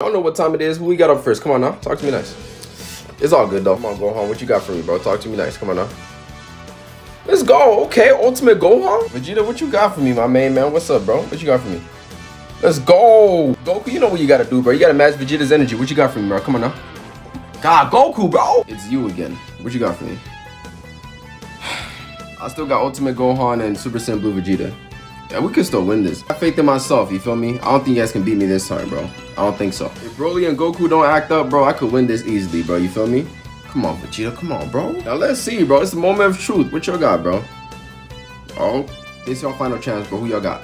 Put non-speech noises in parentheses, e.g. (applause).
I don't know what time it is. Who we got up first? Come on now. Talk to me nice. It's all good though. Come on, go home. What you got for me, bro? Talk to me nice. Come on now. Let's go. Okay, Ultimate Gohan. Vegeta, what you got for me, my main man? What's up, bro? What you got for me? Let's go. Goku, you know what you gotta do, bro. You gotta match Vegeta's energy. What you got for me, bro? Come on now. God, Goku, bro. It's you again. What you got for me? (sighs) I still got Ultimate Gohan and Super Saiyan Blue Vegeta. Yeah, we can still win this. I faith in myself, you feel me? I don't think you guys can beat me this time, bro. I don't think so. If Broly and Goku don't act up, bro, I could win this easily, bro. You feel me? Come on, Vegeta. Come on, bro. Now let's see, bro. It's the moment of truth. What y'all got, bro? Oh, this your final chance, bro. Who y'all got?